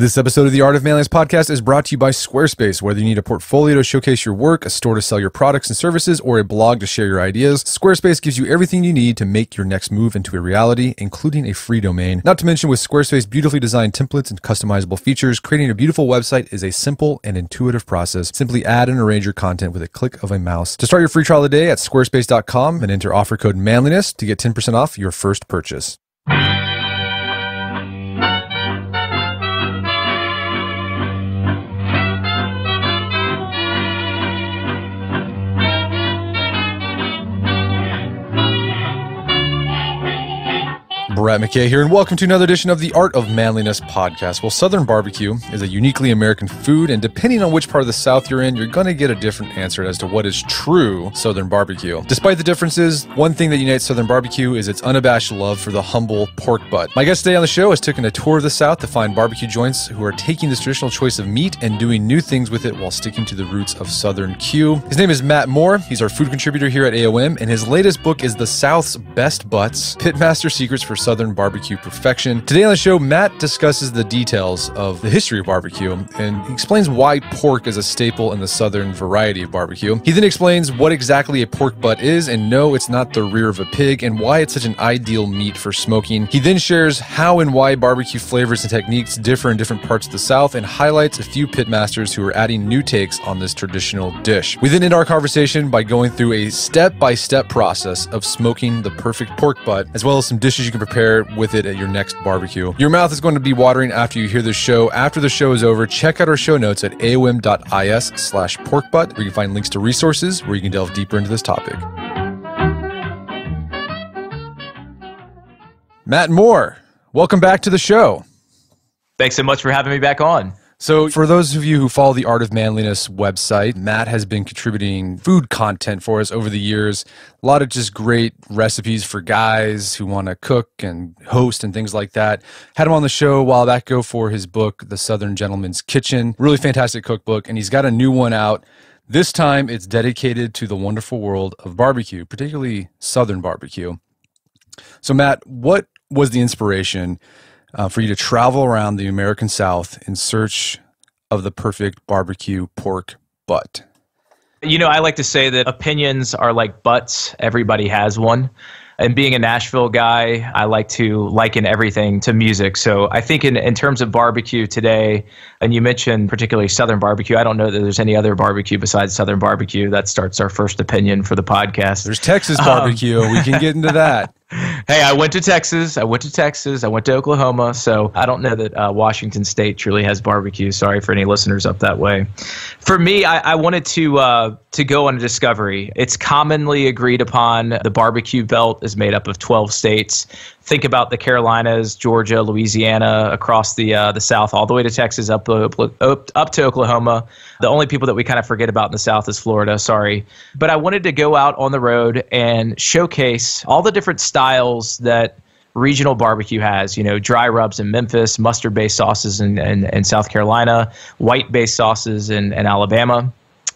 This episode of the Art of Manliness podcast is brought to you by Squarespace. Whether you need a portfolio to showcase your work, a store to sell your products and services, or a blog to share your ideas, Squarespace gives you everything you need to make your next move into a reality, including a free domain. Not to mention, with Squarespace beautifully designed templates and customizable features, creating a beautiful website is a simple and intuitive process. Simply add and arrange your content with a click of a mouse. To start your free trial today at squarespace.com and enter offer code manliness to get 10% off your first purchase. Brett McKay here, and welcome to another edition of the Art of Manliness podcast. Well, Southern barbecue is a uniquely American food, and depending on which part of the South you're in, you're going to get a different answer as to what is true Southern barbecue. Despite the differences, one thing that unites Southern barbecue is its unabashed love for the humble pork butt. My guest today on the show has taken a tour of the South to find barbecue joints who are taking this traditional choice of meat and doing new things with it while sticking to the roots of Southern Q. His name is Matt Moore. He's our food contributor here at AOM, and his latest book is The South's Best Butts Pitmaster Secrets for Southern barbecue perfection. Today on the show, Matt discusses the details of the history of barbecue and explains why pork is a staple in the Southern variety of barbecue. He then explains what exactly a pork butt is, and no, it's not the rear of a pig, and why it's such an ideal meat for smoking. He then shares how and why barbecue flavors and techniques differ in different parts of the South and highlights a few pitmasters who are adding new takes on this traditional dish. We then end our conversation by going through a step by step process of smoking the perfect pork butt, as well as some dishes you can prepare with it at your next barbecue. Your mouth is going to be watering after you hear the show. After the show is over, check out our show notes at aom.is slash porkbutt, where you can find links to resources where you can delve deeper into this topic. Matt Moore, welcome back to the show. Thanks so much for having me back on. So, for those of you who follow the Art of Manliness website, Matt has been contributing food content for us over the years. A lot of just great recipes for guys who want to cook and host and things like that. Had him on the show a while back ago for his book, The Southern Gentleman's Kitchen. Really fantastic cookbook. And he's got a new one out. This time it's dedicated to the wonderful world of barbecue, particularly Southern barbecue. So, Matt, what was the inspiration? Uh, for you to travel around the American South in search of the perfect barbecue pork butt? You know, I like to say that opinions are like butts, everybody has one. And being a Nashville guy, I like to liken everything to music. So I think in, in terms of barbecue today, and you mentioned particularly Southern barbecue, I don't know that there's any other barbecue besides Southern barbecue. That starts our first opinion for the podcast. There's Texas barbecue. Um, we can get into that. hey, I went to Texas. I went to Texas. I went to Oklahoma. So I don't know that uh, Washington State truly has barbecue. Sorry for any listeners up that way. For me, I, I wanted to uh, to go on a discovery. It's commonly agreed upon the barbecue belt is made up of 12 states think about the Carolinas, Georgia, Louisiana, across the uh, the South, all the way to Texas, up, up up to Oklahoma. The only people that we kind of forget about in the South is Florida. Sorry, but I wanted to go out on the road and showcase all the different styles that regional barbecue has. You know, dry rubs in Memphis, mustard based sauces in, in, in South Carolina, white based sauces in, in Alabama.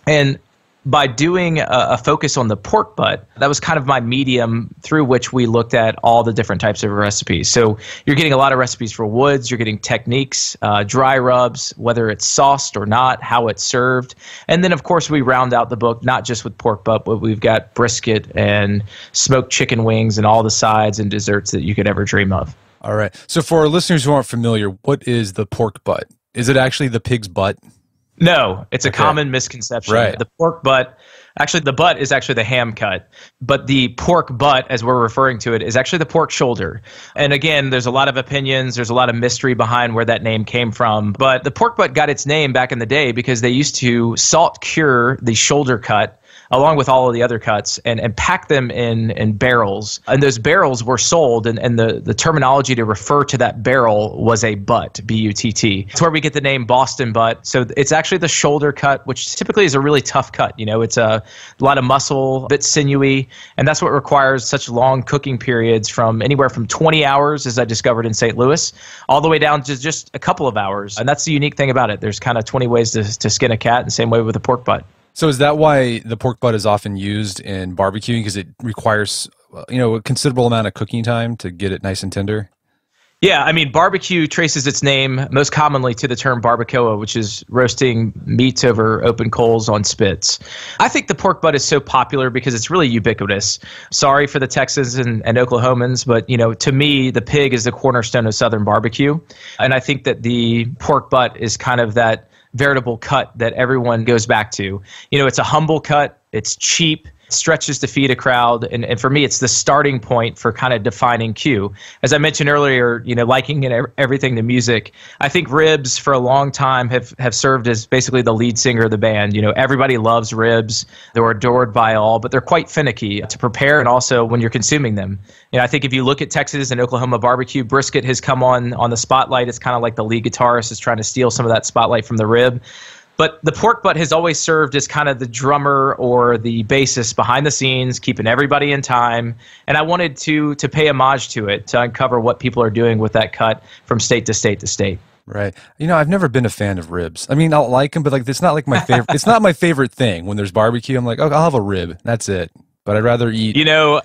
And by doing a, a, focus on the pork butt, that was kind of my medium through which we looked at all the different types of recipes. So you're getting a lot of recipes for woods, you're getting techniques, uh, dry rubs, whether it's sauced or not, how it's served. And then, of course, we round out the book not just with pork butt, but we've got brisket and smoked chicken wings and all the sides and desserts that you could ever dream of. All right. So for our listeners who aren't familiar, what is the pork butt? Is it actually the pig's butt? No, it's a okay. common misconception. Right. The pork butt, actually, the butt is actually the ham cut, but the pork butt, as we're referring to it, is actually the pork shoulder. And again, there's a lot of opinions, there's a lot of mystery behind where that name came from. But the pork butt got its name back in the day because they used to salt cure the shoulder cut along with all of the other cuts and, and pack them in, in barrels. And those barrels were sold, and, and the, the terminology to refer to that barrel was a butt, B U T T. It's where we get the name Boston butt. So it's actually the shoulder cut, which typically is a really tough cut. You know, it's a, a lot of muscle, a bit sinewy, and that's what requires such long cooking periods from anywhere from 20 hours, as I discovered in St. Louis, all the way down to just a couple of hours. And that's the unique thing about it. There's kind of 20 ways to, to skin a cat, and same way with a pork butt. So is that why the pork butt is often used in barbecuing because it requires you know a considerable amount of cooking time to get it nice and tender? Yeah, I mean, barbecue traces its name most commonly to the term barbacoa, which is roasting meats over open coals on spits. I think the pork butt is so popular because it's really ubiquitous. Sorry for the Texans and, and Oklahomans, but you know, to me, the pig is the cornerstone of Southern barbecue, and I think that the pork butt is kind of that veritable cut that everyone goes back to. You know, it's a humble cut. It's cheap stretches to feed a crowd. And, and for me, it's the starting point for kind of defining Q. As I mentioned earlier, you know, liking and everything to music. I think Ribs for a long time have, have served as basically the lead singer of the band. You know, everybody loves Ribs. They're adored by all, but they're quite finicky to prepare and also when you're consuming them. You know, I think if you look at Texas and Oklahoma barbecue, brisket has come on on the spotlight. It's kind of like the lead guitarist is trying to steal some of that spotlight from the rib. But the pork butt has always served as kind of the drummer or the bassist behind the scenes, keeping everybody in time. And I wanted to to pay homage to it to uncover what people are doing with that cut from state to state to state. Right. You know, I've never been a fan of ribs. I mean, I'll like them, but like it's not like my favorite. it's not my favorite thing. When there's barbecue, I'm like, oh, I'll have a rib. That's it. But I'd rather eat. You know,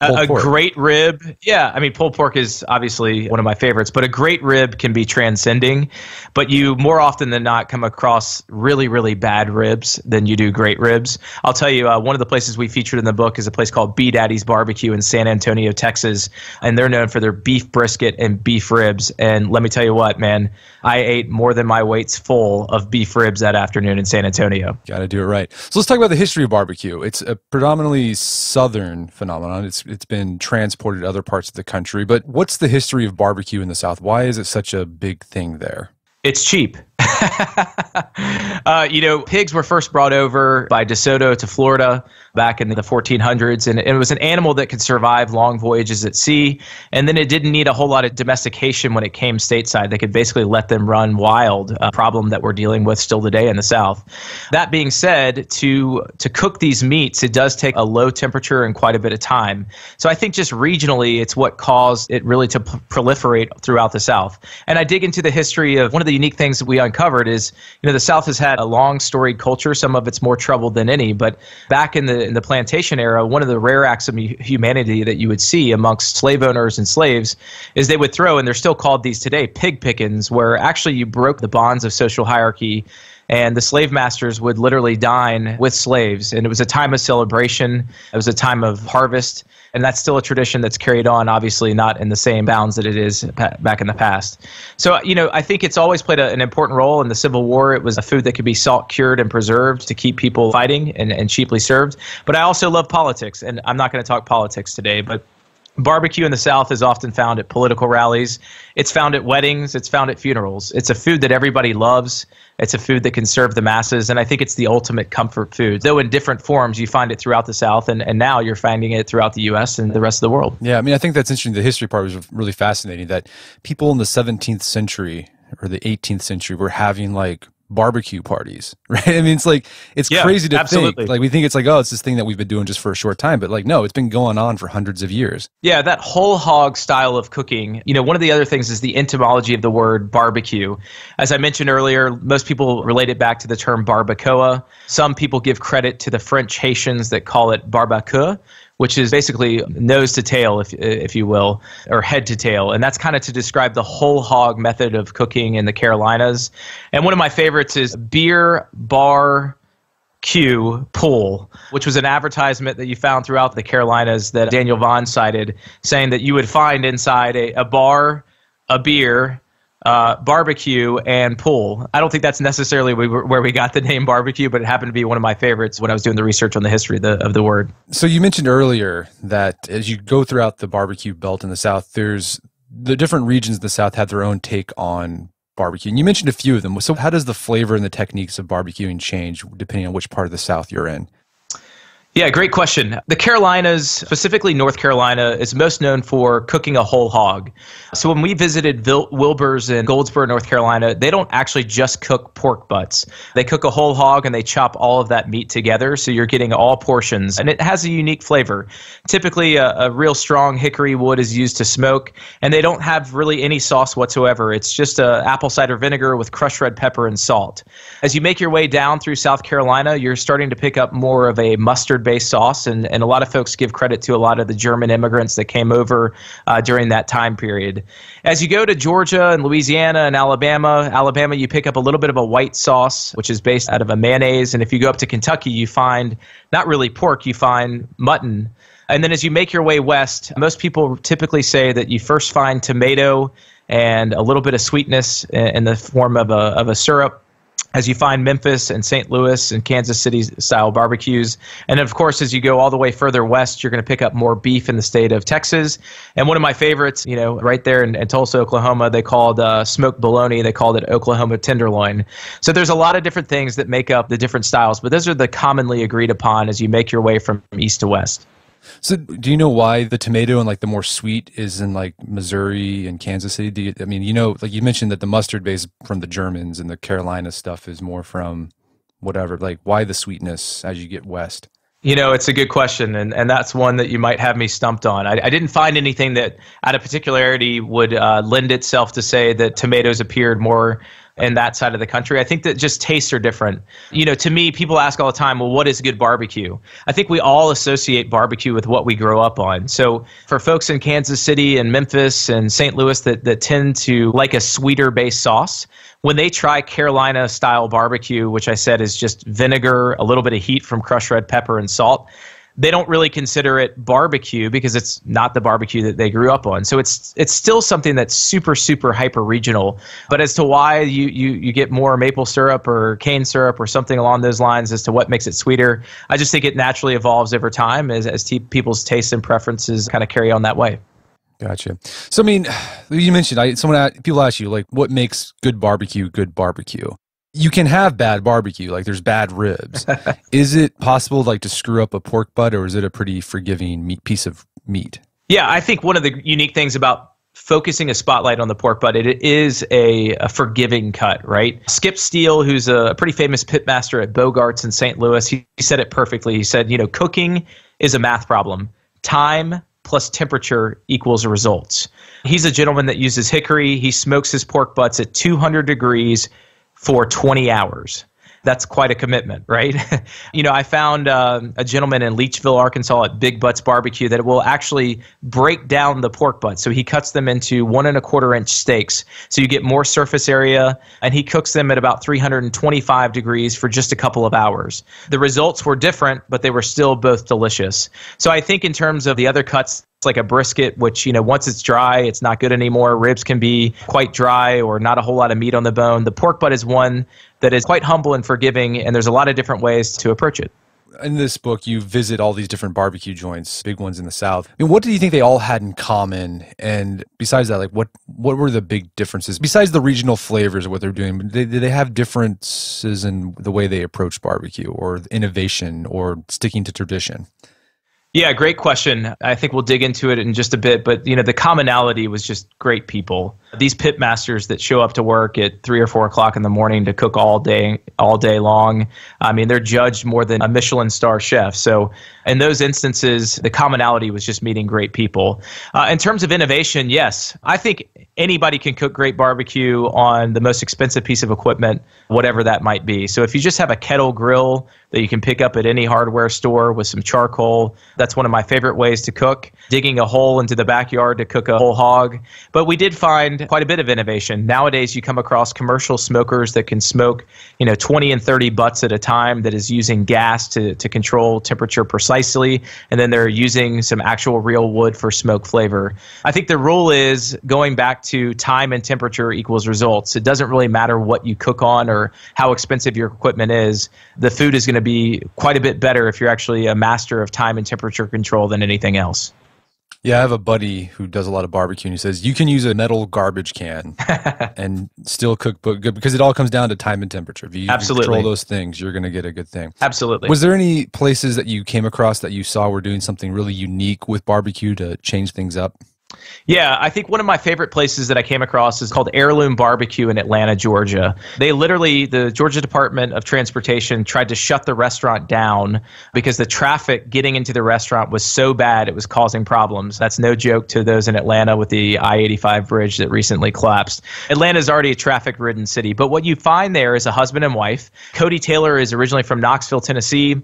a, a great rib. Yeah i mean pulled pork is obviously one of my favorites but a great rib can be transcending but you more often than not come across really really bad ribs than you do great ribs. I'll tell you uh, one of the places we featured in the book is a place called b daddy's barbecue in san antonio texas and they're known for their beef brisket and beef ribs. And let me tell you what man i ate more than my weight's full of beef ribs that afternoon in san antonio. Gotta do it right. So let's talk about the history of barbecue. It's a predominantly southern phenomenon. It's it's been transported to other parts of the country. But what's the history of barbecue in the South? Why is it such a big thing there? It's cheap. uh, you know, pigs were first brought over by DeSoto to Florida back in the 1400s, and it was an animal that could survive long voyages at sea. And then it didn't need a whole lot of domestication when it came stateside. They could basically let them run wild, a problem that we're dealing with still today in the South. That being said, to to cook these meats, it does take a low temperature and quite a bit of time. So I think just regionally, it's what caused it really to p- proliferate throughout the South. And I dig into the history of one of the unique things that we uncovered is, you know, the South has had a long storied culture. Some of it's more troubled than any, but back in the in the plantation era, one of the rare acts of humanity that you would see amongst slave owners and slaves is they would throw, and they're still called these today, pig pickings, where actually you broke the bonds of social hierarchy and the slave masters would literally dine with slaves. And it was a time of celebration. It was a time of harvest. And that's still a tradition that's carried on obviously not in the same bounds that it is back in the past. So you know i think it's always played a, an important role in the civil war. It was a food that could be salt cured and preserved to keep people fighting and, and cheaply served. But i also love politics. And i'm not going to talk politics today but Barbecue in the South is often found at political rallies. It's found at weddings. It's found at funerals. It's a food that everybody loves. It's a food that can serve the masses. And I think it's the ultimate comfort food. Though in different forms, you find it throughout the South. And, and now you're finding it throughout the U.S. and the rest of the world. Yeah. I mean, I think that's interesting. The history part was really fascinating that people in the 17th century or the 18th century were having like barbecue parties, right? I mean, it's like it's yeah, crazy to absolutely. think. Like we think it's like, oh, it's this thing that we've been doing just for a short time, but like no, it's been going on for hundreds of years. Yeah, that whole hog style of cooking. You know, one of the other things is the etymology of the word barbecue. As I mentioned earlier, most people relate it back to the term barbacoa. Some people give credit to the French Haitians that call it barbacoa, which is basically nose to tail, if if you will, or head to tail, and that's kind of to describe the whole hog method of cooking in the Carolinas. And one of my favorites is beer bar. Q pool, which was an advertisement that you found throughout the Carolinas that Daniel Vaughan cited, saying that you would find inside a, a bar, a beer, uh, barbecue and pool. I don't think that's necessarily where we got the name barbecue, but it happened to be one of my favorites when I was doing the research on the history of the, of the word. So you mentioned earlier that as you go throughout the barbecue belt in the South, there's the different regions of the South have their own take on barbecue. And you mentioned a few of them. So how does the flavor and the techniques of barbecuing change depending on which part of the South you're in? Yeah, great question. The Carolinas, specifically North Carolina, is most known for cooking a whole hog. So when we visited Vil- Wilber's in Goldsboro, North Carolina, they don't actually just cook pork butts. They cook a whole hog and they chop all of that meat together. So you're getting all portions and it has a unique flavor. Typically, a, a real strong hickory wood is used to smoke and they don't have really any sauce whatsoever. It's just a apple cider vinegar with crushed red pepper and salt. As you make your way down through South Carolina, you're starting to pick up more of a mustard based sauce, and, and a lot of folks give credit to a lot of the German immigrants that came over uh, during that time period. As you go to Georgia and Louisiana and Alabama, Alabama, you pick up a little bit of a white sauce, which is based out of a mayonnaise. And if you go up to Kentucky, you find not really pork, you find mutton. And then as you make your way west, most people typically say that you first find tomato and a little bit of sweetness in the form of a, of a syrup as you find Memphis and St. Louis and Kansas City style barbecues. And of course, as you go all the way further west, you're going to pick up more beef in the state of Texas. And one of my favorites, you know, right there in, in Tulsa, Oklahoma, they called uh, smoked bologna. They called it Oklahoma tenderloin. So there's a lot of different things that make up the different styles, but those are the commonly agreed upon as you make your way from east to west. So, do you know why the tomato and like the more sweet is in like Missouri and Kansas City? Do you, I mean, you know, like you mentioned that the mustard base from the Germans and the Carolina stuff is more from whatever. Like, why the sweetness as you get west? You know, it's a good question, and, and that's one that you might have me stumped on. I, I didn't find anything that, out of particularity, would uh, lend itself to say that tomatoes appeared more in that side of the country. I think that just tastes are different. You know, to me, people ask all the time, well, what is good barbecue? I think we all associate barbecue with what we grow up on. So for folks in Kansas City and Memphis and St. Louis that, that tend to like a sweeter based sauce, when they try Carolina style barbecue, which I said is just vinegar, a little bit of heat from crushed red pepper and salt, they don't really consider it barbecue because it's not the barbecue that they grew up on. So it's it's still something that's super super hyper regional. But as to why you you you get more maple syrup or cane syrup or something along those lines as to what makes it sweeter, I just think it naturally evolves over time as as t- people's tastes and preferences kind of carry on that way. Gotcha. So I mean, you mentioned I someone people ask you like what makes good barbecue good barbecue you can have bad barbecue like there's bad ribs. Is it possible like to screw up a pork butt or is it a pretty forgiving meat piece of meat? Yeah i think one of the unique things about focusing a spotlight on the pork butt it is a, a forgiving cut right? Skip steele who's a pretty famous pitmaster at bogarts in st louis he, he said it perfectly. He said you know cooking is a math problem. Time plus temperature equals results. He's a gentleman that uses hickory. He smokes his pork butts at 200 degrees for 20 hours. That's quite a commitment, right? you know, I found uh, a gentleman in Leachville, Arkansas at Big Butts Barbecue that will actually break down the pork butts. So he cuts them into one and a quarter inch steaks. So you get more surface area, and he cooks them at about 325 degrees for just a couple of hours. The results were different, but they were still both delicious. So I think in terms of the other cuts like a brisket, which, you know, once it's dry, it's not good anymore. Ribs can be quite dry or not a whole lot of meat on the bone. The pork butt is one that is quite humble and forgiving, and there's a lot of different ways to approach it. In this book, you visit all these different barbecue joints, big ones in the South. I mean, what do you think they all had in common? And besides that, like what what were the big differences besides the regional flavors of what they're doing? Did they, they have differences in the way they approach barbecue, or innovation, or sticking to tradition? Yeah, great question. I think we'll dig into it in just a bit, but you know, the commonality was just great people. These pit masters that show up to work at three or four o'clock in the morning to cook all day, all day long. I mean, they're judged more than a Michelin star chef. So, in those instances, the commonality was just meeting great people. Uh, in terms of innovation, yes, I think anybody can cook great barbecue on the most expensive piece of equipment, whatever that might be. So, if you just have a kettle grill that you can pick up at any hardware store with some charcoal. That's one of my favorite ways to cook, digging a hole into the backyard to cook a whole hog. But we did find quite a bit of innovation. Nowadays, you come across commercial smokers that can smoke, you know, 20 and 30 butts at a time that is using gas to, to control temperature precisely. And then they're using some actual real wood for smoke flavor. I think the rule is going back to time and temperature equals results. It doesn't really matter what you cook on or how expensive your equipment is. The food is going to to be quite a bit better if you're actually a master of time and temperature control than anything else. Yeah, I have a buddy who does a lot of barbecue and he says you can use a metal garbage can and still cook good because it all comes down to time and temperature. If you Absolutely. control those things, you're going to get a good thing. Absolutely. Was there any places that you came across that you saw were doing something really unique with barbecue to change things up? Yeah, I think one of my favorite places that I came across is called Heirloom Barbecue in Atlanta, Georgia. They literally, the Georgia Department of Transportation tried to shut the restaurant down because the traffic getting into the restaurant was so bad it was causing problems. That's no joke to those in Atlanta with the I 85 bridge that recently collapsed. Atlanta is already a traffic ridden city, but what you find there is a husband and wife. Cody Taylor is originally from Knoxville, Tennessee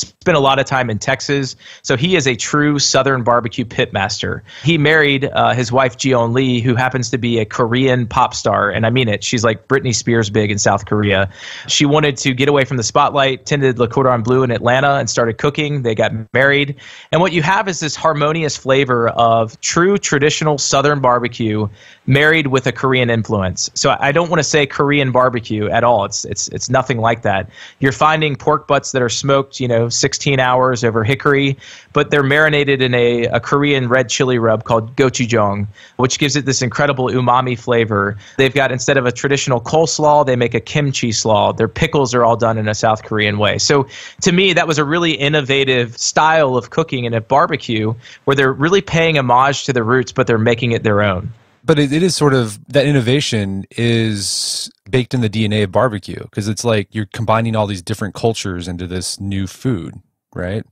spent a lot of time in Texas. So he is a true Southern barbecue pitmaster. He married uh, his wife, Jiyeon Lee, who happens to be a Korean pop star. And I mean it. She's like Britney Spears big in South Korea. She wanted to get away from the spotlight, tended Le Cordon Bleu in Atlanta, and started cooking. They got married. And what you have is this harmonious flavor of true traditional Southern barbecue married with a Korean influence. So I don't want to say Korean barbecue at all. It's, it's, it's nothing like that. You're finding pork butts that are smoked, you know, 16 hours over hickory, but they're marinated in a, a Korean red chili rub called gochujang, which gives it this incredible umami flavor. They've got, instead of a traditional coleslaw, they make a kimchi slaw. Their pickles are all done in a South Korean way. So to me, that was a really innovative style of cooking in a barbecue where they're really paying homage to the roots, but they're making it their own but it, it is sort of that innovation is baked in the DNA of barbecue because it's like you're combining all these different cultures into this new food, right?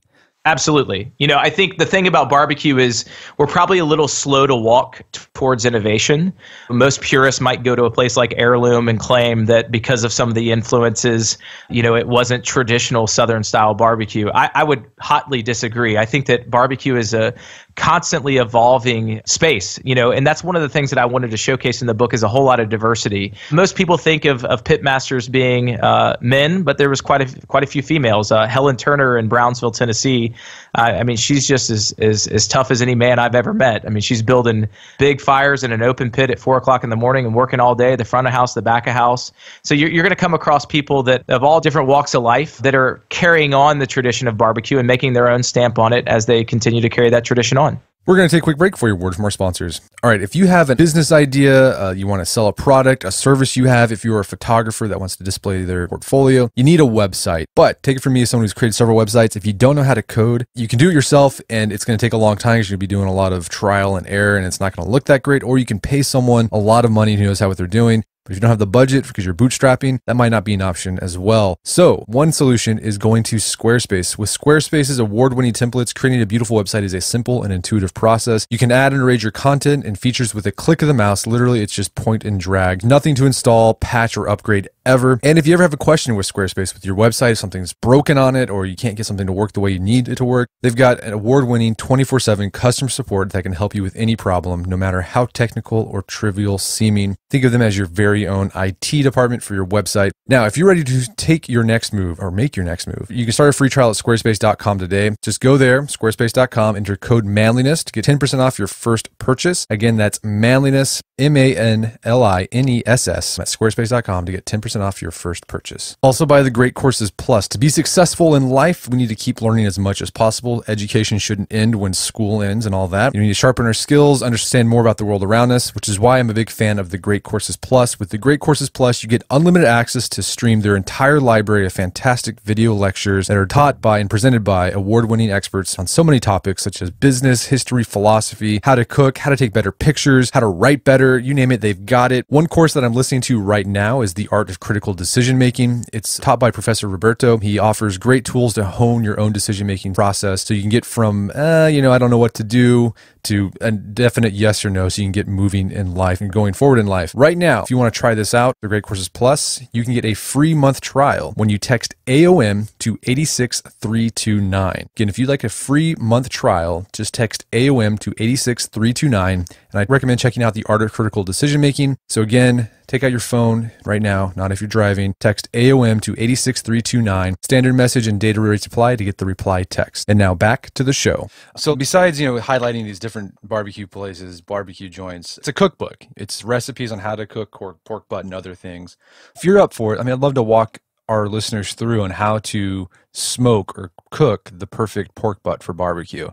Absolutely. You know, I think the thing about barbecue is we're probably a little slow to walk t- towards innovation. Most purists might go to a place like Heirloom and claim that because of some of the influences, you know, it wasn't traditional Southern style barbecue. I, I would hotly disagree. I think that barbecue is a constantly evolving space, you know, and that's one of the things that I wanted to showcase in the book is a whole lot of diversity. Most people think of, of pit masters being uh, men, but there was quite a quite a few females. Uh, Helen Turner in Brownsville, Tennessee. Uh, I mean, she's just as, as as tough as any man I've ever met. I mean, she's building big fires in an open pit at four o'clock in the morning and working all day, the front of house, the back of house. So you're you're going to come across people that of all different walks of life that are carrying on the tradition of barbecue and making their own stamp on it as they continue to carry that tradition on. We're going to take a quick break for your word from our sponsors. All right, if you have a business idea, uh, you want to sell a product, a service you have, if you're a photographer that wants to display their portfolio, you need a website. But take it from me as someone who's created several websites. If you don't know how to code, you can do it yourself and it's going to take a long time because you're going to be doing a lot of trial and error and it's not going to look that great. Or you can pay someone a lot of money who knows how what they're doing but if you don't have the budget because you're bootstrapping, that might not be an option as well. So, one solution is going to Squarespace. With Squarespace's award winning templates, creating a beautiful website is a simple and intuitive process. You can add and arrange your content and features with a click of the mouse. Literally, it's just point and drag. Nothing to install, patch, or upgrade ever. And if you ever have a question with Squarespace with your website, if something's broken on it or you can't get something to work the way you need it to work, they've got an award winning 24 7 customer support that can help you with any problem, no matter how technical or trivial seeming. Think of them as your very own IT department for your website. Now, if you're ready to take your next move or make your next move, you can start a free trial at squarespace.com today. Just go there, squarespace.com, enter code manliness to get 10% off your first purchase. Again, that's manliness, M A N L I N E S S, at squarespace.com to get 10% off your first purchase. Also, buy the Great Courses Plus. To be successful in life, we need to keep learning as much as possible. Education shouldn't end when school ends and all that. You need to sharpen our skills, understand more about the world around us, which is why I'm a big fan of the Great Courses Plus. With the Great Courses Plus, you get unlimited access to stream their entire library of fantastic video lectures that are taught by and presented by award winning experts on so many topics such as business, history, philosophy, how to cook, how to take better pictures, how to write better, you name it, they've got it. One course that I'm listening to right now is The Art of Critical Decision Making. It's taught by Professor Roberto. He offers great tools to hone your own decision making process so you can get from, uh, you know, I don't know what to do to a definite yes or no so you can get moving in life and going forward in life. Right now, if you want to try this out, the Great Courses Plus, you can get a free month trial when you text AOM to 86329. Again, if you'd like a free month trial, just text AOM to 86329 and I recommend checking out the Art of Critical Decision Making. So again, take out your phone right now, not if you're driving. Text AOM to 86329. Standard message and data rates apply to get the reply text. And now back to the show. So besides, you know, highlighting these different barbecue places, barbecue joints, it's a cookbook. It's recipes on how to cook pork butt and other things. If you're up for it, I mean, I'd love to walk our listeners through on how to smoke or cook the perfect pork butt for barbecue.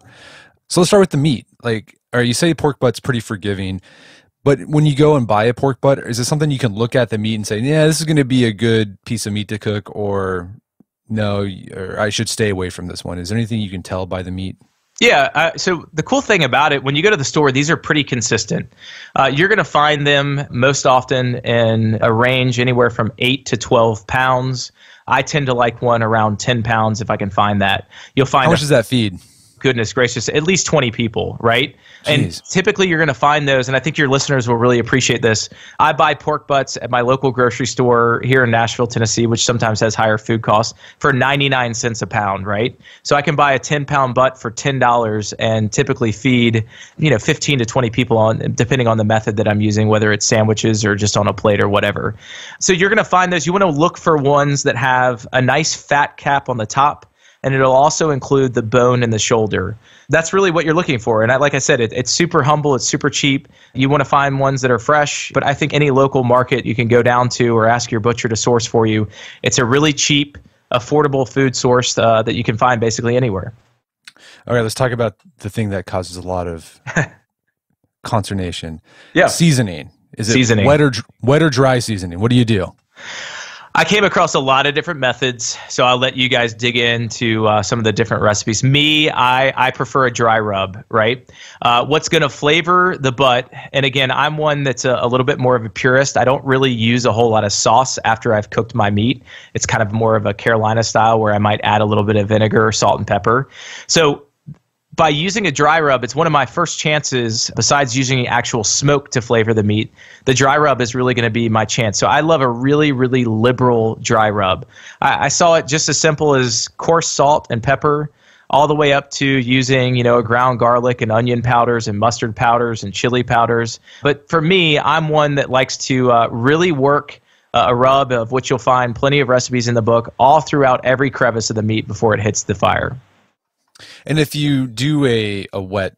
So let's start with the meat. Like, or you say pork butt's pretty forgiving, but when you go and buy a pork butt, is it something you can look at the meat and say, yeah, this is going to be a good piece of meat to cook, or no, or I should stay away from this one? Is there anything you can tell by the meat? Yeah. Uh, so the cool thing about it, when you go to the store, these are pretty consistent. Uh, you're going to find them most often in a range anywhere from eight to twelve pounds. I tend to like one around ten pounds if I can find that. You'll find. How much a, does that feed? Goodness gracious, at least 20 people, right? Jeez. And typically you're going to find those, and I think your listeners will really appreciate this. I buy pork butts at my local grocery store here in Nashville, Tennessee, which sometimes has higher food costs, for 99 cents a pound, right? So I can buy a 10 pound butt for $10 and typically feed, you know, 15 to 20 people on, depending on the method that I'm using, whether it's sandwiches or just on a plate or whatever. So you're going to find those. You want to look for ones that have a nice fat cap on the top and it'll also include the bone and the shoulder. That's really what you're looking for. And I, like I said, it, it's super humble, it's super cheap. You want to find ones that are fresh, but I think any local market you can go down to or ask your butcher to source for you. It's a really cheap, affordable food source uh, that you can find basically anywhere. All right, let's talk about the thing that causes a lot of consternation. Yeah. Seasoning. Is it Seasoning. wet or wet or dry seasoning? What do you do? I came across a lot of different methods, so I'll let you guys dig into uh, some of the different recipes. Me, I, I prefer a dry rub, right? Uh, what's going to flavor the butt? And again, I'm one that's a, a, little bit more of a purist. I don't really use a whole lot of sauce after I've cooked my meat. It's kind of more of a Carolina style where I might add a little bit of vinegar, salt, and pepper. So by using a dry rub, it's one of my first chances, besides using actual smoke to flavor the meat. The dry rub is really going to be my chance. So I love a really, really liberal dry rub. I, I, saw it just as simple as coarse salt and pepper, all the way up to using, you know, ground garlic and onion powders and mustard powders and chili powders. But for me, I'm one that likes to uh, really work a rub of which you'll find plenty of recipes in the book all throughout every crevice of the meat before it hits the fire. And if you do a, a wet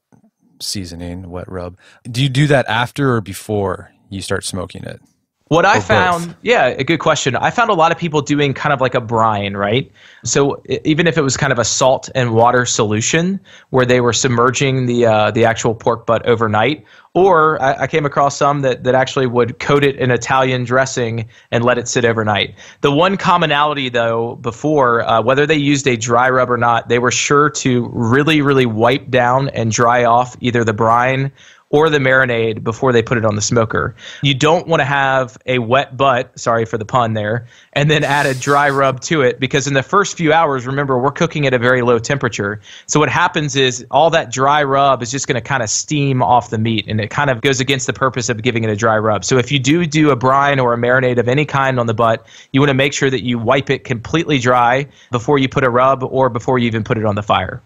seasoning, wet rub, do you do that after or before you start smoking it? What I found, both? yeah, a good question. I found a lot of people doing kind of like a brine, right? So even if it was kind of a salt and water solution where they were submerging the uh, the actual pork butt overnight, or I, I, came across some that, that actually would coat it in Italian dressing and let it sit overnight. The one commonality, though, before, uh, whether they used a dry rub or not, they were sure to really, really wipe down and dry off either the brine or the marinade before they put it on the smoker. You don't want to have a wet butt, sorry for the pun there, and then add a dry rub to it because in the first few hours, remember, we're cooking at a very low temperature. So what happens is all that dry rub is just going to kind of steam off the meat and it kind of goes against the purpose of giving it a dry rub. So if you do do a brine or a marinade of any kind on the butt, you want to make sure that you wipe it completely dry before you put a rub or before you even put it on the fire.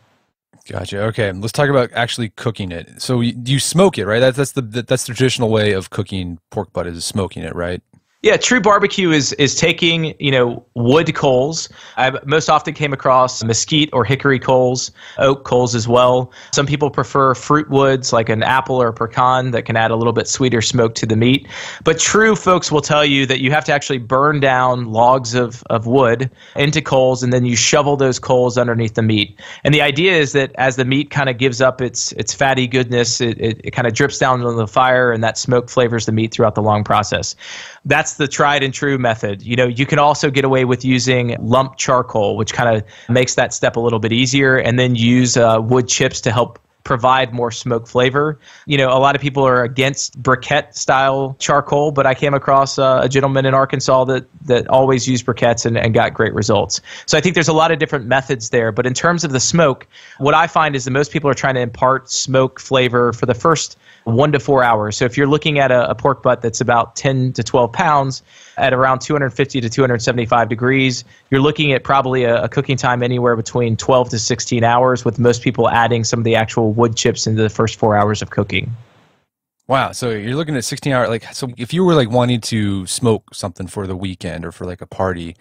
Gotcha. Okay, let's talk about actually cooking it. So you, you smoke it, right? That's that's the that's the traditional way of cooking pork butt is smoking it, right? Yeah, true barbecue is is taking you know wood coals. I most often came across mesquite or hickory coals, oak coals as well. Some people prefer fruit woods like an apple or a pecan that can add a little bit sweeter smoke to the meat. But true folks will tell you that you have to actually burn down logs of, of wood into coals and then you shovel those coals underneath the meat. And the idea is that as the meat kind of gives up its its fatty goodness, it, it, it kind of drips down on the fire and that smoke flavors the meat throughout the long process. That's that's the tried and true method. You know, you can also get away with using lump charcoal, which kind of makes that step a little bit easier, and then use uh, wood chips to help provide more smoke flavor. You know, a lot of people are against briquette style charcoal, but I came across uh, a gentleman in Arkansas that that always used briquettes and, and got great results. So I think there's a lot of different methods there. But in terms of the smoke, what I find is that most people are trying to impart smoke flavor for the first one to four hours. So if you're looking at a, a, pork butt that's about 10 to 12 pounds at around 250 to 275 degrees, you're looking at probably a, a, cooking time anywhere between 12 to 16 hours, with most people adding some of the actual wood chips into the first four hours of cooking. Wow. So you're looking at 16 hours. Like, so if you were like wanting to smoke something for the weekend or for like a party,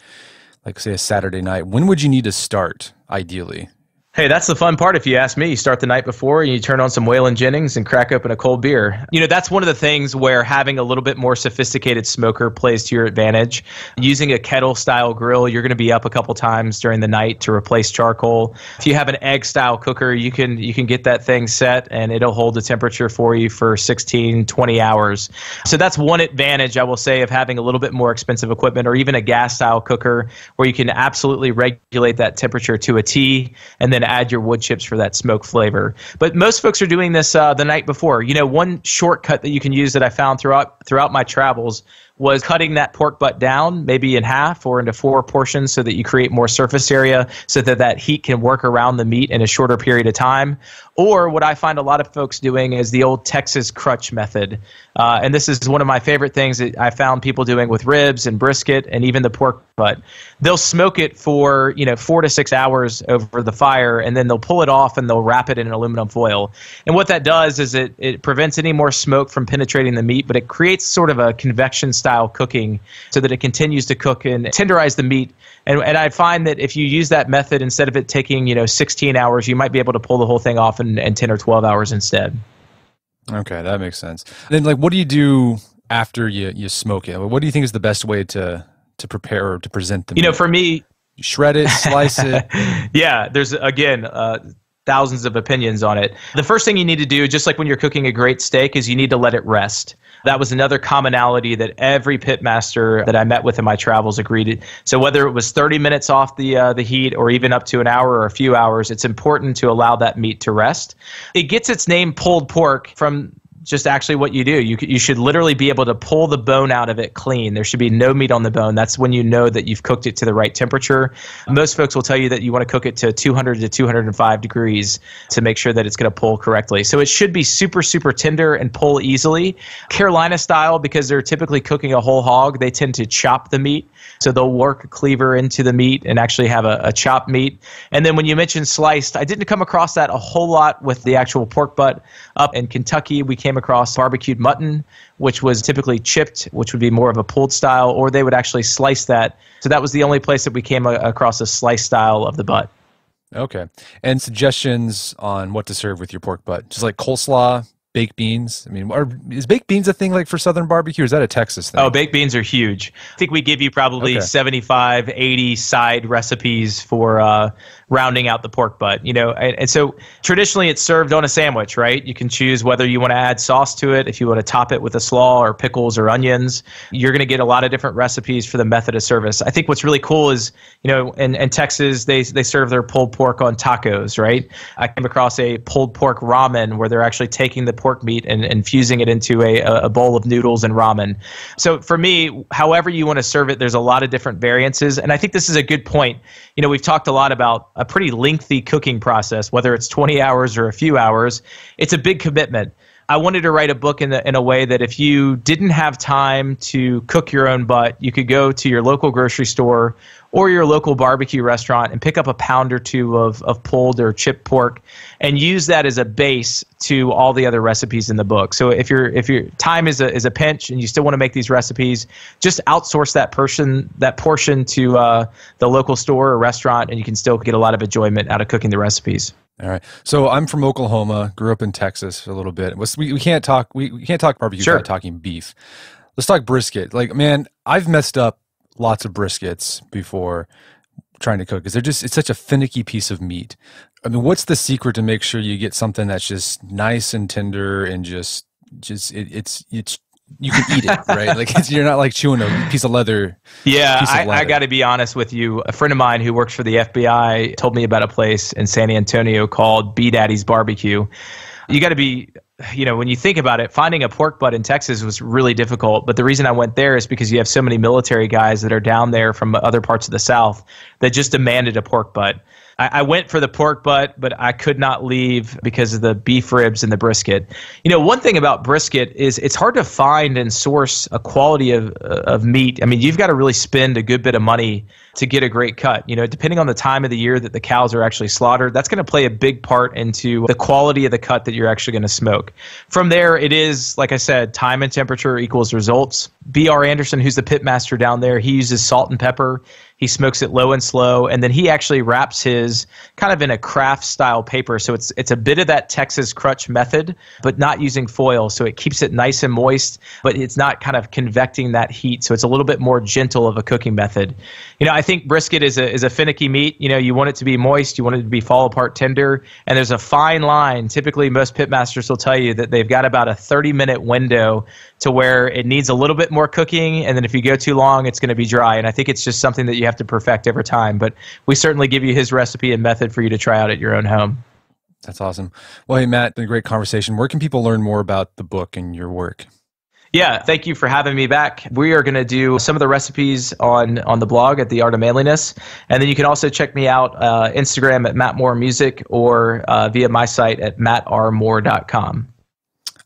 like say a Saturday night, when would you need to start ideally? Hey, that's the fun part if you ask me. You start the night before and you turn on some Waylon Jennings and crack open a cold beer. You know, that's one of the things where having a little bit more sophisticated smoker plays to your advantage. Using a kettle style grill, you're going to be up a couple times during the night to replace charcoal. If you have an egg style cooker, you can you can get that thing set and it'll hold the temperature for you for 16, 20 hours. So that's one advantage I will say of having a little bit more expensive equipment or even a gas style cooker where you can absolutely regulate that temperature to a T and then then add your wood chips for that smoke flavor. But most folks are doing this uh, the night before. You know, one shortcut that you can use that I found throughout throughout my travels was cutting that pork butt down, maybe in half or into four portions, so that you create more surface area, so that that heat can work around the meat in a shorter period of time. Or what I find a lot of folks doing is the old Texas crutch method. Uh, and this is one of my favorite things that I found people doing with ribs and brisket and even the pork butt. They'll smoke it for, you know, four to six hours over the fire and then they'll pull it off and they'll wrap it in aluminum foil. And what that does is it, it prevents any more smoke from penetrating the meat, but it creates sort of a convection style cooking so that it continues to cook and tenderize the meat and, and I find that if you use that method instead of it taking you know 16 hours, you might be able to pull the whole thing off in, in 10 or 12 hours instead. Okay, that makes sense. then, like, what do you do after you you smoke it? What do you think is the best way to to prepare or to present the? You meat? know, for me, shred it, slice it. yeah, there's again. Uh, thousands of opinions on it. The first thing you need to do, just like when you're cooking a great steak, is you need to let it rest. That was another commonality that every pitmaster that I met with in my travels agreed. So whether it was 30 minutes off the uh, the heat or even up to an hour or a few hours, it's important to allow that meat to rest. It gets its name pulled pork from just actually what you do. You, you should literally be able to pull the bone out of it clean. There should be no meat on the bone. That's when you know that you've cooked it to the right temperature. Most folks will tell you that you want to cook it to 200 to 205 degrees to make sure that it's going to pull correctly. So it should be super, super tender and pull easily. Carolina style, because they're typically cooking a whole hog, they tend to chop the meat. So they'll work a cleaver into the meat and actually have a, a chopped meat. And then when you mentioned sliced, I didn't come across that a whole lot with the actual pork butt. Up in Kentucky, we came across barbecued mutton, which was typically chipped, which would be more of a pulled style, or they would actually slice that. So that was the only place that we came a- across a slice style of the butt. Okay. And suggestions on what to serve with your pork butt? Just like coleslaw, baked beans? I mean, are, is baked beans a thing like for Southern barbecue? is that a Texas thing? Oh, baked beans are huge. I think we give you probably okay. 75, 80 side recipes for uh, rounding out the pork butt. You know, and, and, so traditionally it's served on a sandwich, right? You can choose whether you want to add sauce to it, if you want to top it with a slaw or pickles or onions. You're going to get a lot of different recipes for the method of service. I think what's really cool is, you know, in, in Texas they they serve their pulled pork on tacos, right? I came across a pulled pork ramen where they're actually taking the pork meat and infusing it into a, a bowl of noodles and ramen. So for me, however you want to serve it, there's a lot of different variances, and I think this is a good point. You know, we've talked a lot about a pretty lengthy cooking process, whether it's 20 hours or a few hours. It's a big commitment. I wanted to write a book in, the, in a way that if you didn't have time to cook your own butt, you could go to your local grocery store or your local barbecue restaurant and pick up a pound or two of, of pulled or chipped pork and use that as a base to all the other recipes in the book. So if your if your time is a is a pinch and you still want to make these recipes, just outsource that portion that portion to uh, the local store or restaurant, and you can still get a lot of enjoyment out of cooking the recipes. All right. So I'm from Oklahoma, grew up in Texas a little bit. We, we can't talk we, we can't talk barbecue sure. without talking beef. Let's talk brisket. Like, man, I've messed up lots of briskets before trying to cook because they're just it's such a finicky piece of meat. I mean, what's the secret to make sure you get something that's just nice and tender and just just it, it's it's you can eat it, right? Like you're not like chewing a piece of leather. Yeah, I, I got to be honest with you. A friend of mine who works for the FBI told me about a place in San Antonio called B Daddy's Barbecue. You got to be you know, when you think about it, finding a pork butt in Texas was really difficult. But the reason I went there is because you have so many military guys that are down there from other parts of the South that just demanded a pork butt. I, I went for the pork butt, but I could not leave because of the beef ribs and the brisket. You know, one thing about brisket is it's hard to find and source a quality of, uh, of meat. I mean, you've got to really spend a good bit of money to get a great cut. You know, depending on the time of the year that the cows are actually slaughtered, that's going to play a big part into the quality of the cut that you're actually going to smoke. From there, it is, like I said, time and temperature equals results. B.R. Anderson, who's the pit master down there, he uses salt and pepper. He smokes it low and slow, and then he actually wraps his kind of in a kraft style paper. So it's it's a bit of that Texas crutch method, but not using foil. So it keeps it nice and moist, but it's not kind of convecting that heat. So it's a little bit more gentle of a cooking method. You know, I think brisket is a is a finicky meat. You know, you want it to be moist, you want it to be fall apart tender, and there's a fine line. Typically, most pitmasters will tell you that they've got about a 30 minute window to where it needs a little bit more cooking, and then if you go too long, it's going to be dry. And I think it's just something that you have to perfect over time. But we certainly give you his recipe and method for you to try out at your own home. That's awesome. Well, hey, Matt, been a great conversation. Where can people learn more about the book and your work? Yeah, thank you for having me back. We are going to do some of the recipes on on the blog at the Art of Manliness, and then you can also check me out uh, Instagram at Matt Moore Music or uh, via my site at mattrmoore.com.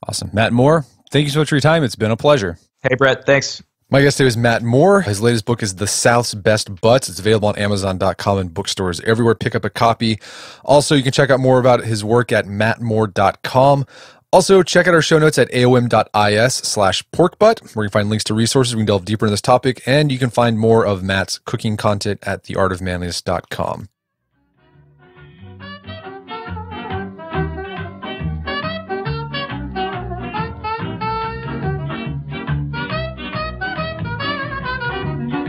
Awesome, Matt Moore. Thank you so much for your time. It's been a pleasure. Hey, Brett. Thanks. My guest today is Matt Moore. His latest book is The South's Best Butts. It's available on Amazon.com and bookstores everywhere. Pick up a copy. Also, you can check out more about his work at mattmoore.com. Also, check out our show notes at aom.is slash porkbutt, where you can find links to resources. We can delve deeper in this topic, and you can find more of Matt's cooking content at theartofmanliness.com.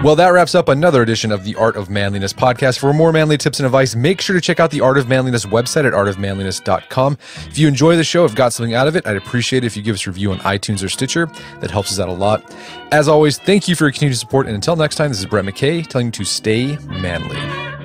Well, that wraps up another edition of the Art of Manliness podcast. For more manly tips and advice, make sure to check out the Art of Manliness website at artofmanliness.com. If you enjoy the show, have got something out of it, I'd appreciate it if you give us a review on iTunes or Stitcher. That helps us out a lot. As always, thank you for your continued support. And until next time, this is Brett McKay telling you to stay manly.